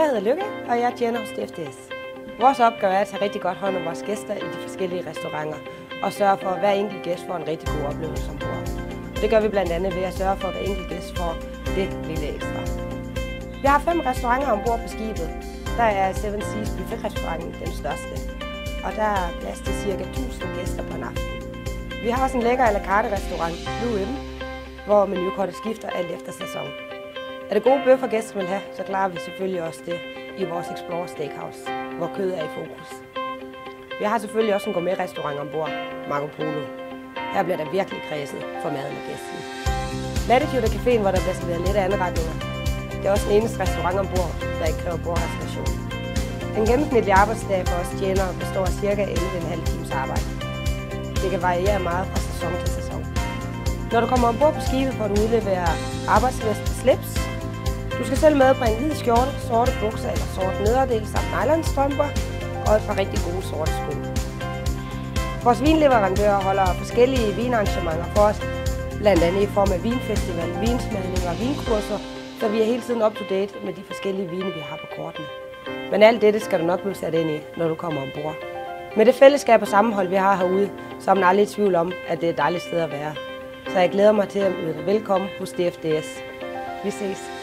Jeg hedder Lykke, og jeg tjener hos DFDS. Vores opgave er at tage rigtig godt hånd om vores gæster i de forskellige restauranter og sørge for, at hver enkelt gæst får en rigtig god oplevelse ombord. Det gør vi blandt andet ved at sørge for, at hver enkelt gæst får det lille ekstra. Vi har fem restauranter ombord på skibet. Der er Seven Seas Buffet-restauranten den største, og der er plads til ca. 1000 gæster på en aften. Vi har også en lækker à la carte restaurant, Blue M, hvor menukortet skifter alt efter sæson. Er der gode bøffer gæster vil have, så klarer vi selvfølgelig også det i vores Explorer Steakhouse, hvor kød er i fokus. Vi har selvfølgelig også en gourmet-restaurant ombord, Marco Polo. Her bliver der virkelig kredset for maden og gæsten. Latitude er caféen, hvor der bliver serveret lette anretninger. Det er også den eneste restaurant ombord, der ikke kræver bordreservation. Den gennemsnitlige arbejdsdag for os tjenere består af ca. 11,5 times arbejde. Det kan variere meget fra sæson til sæson. Når du kommer ombord på skibet, får du udlevere arbejdsvest og slips. Du skal selv medbringe hvid skjorte, sorte bukser eller sort nederdel samt nylonstrømper og et par rigtig gode sorte sko. Vores vinleverandører holder forskellige vinarrangementer for os, blandt andet i form af vinfestival, vinsmagning og vinkurser, så vi er hele tiden up to date med de forskellige vine, vi har på kortene. Men alt dette skal du nok blive sat ind i, når du kommer ombord. Med det fællesskab og sammenhold, vi har herude, så er man aldrig i tvivl om, at det er et dejligt sted at være. Så jeg glæder mig til at møde dig velkommen hos DFDS. Vi ses.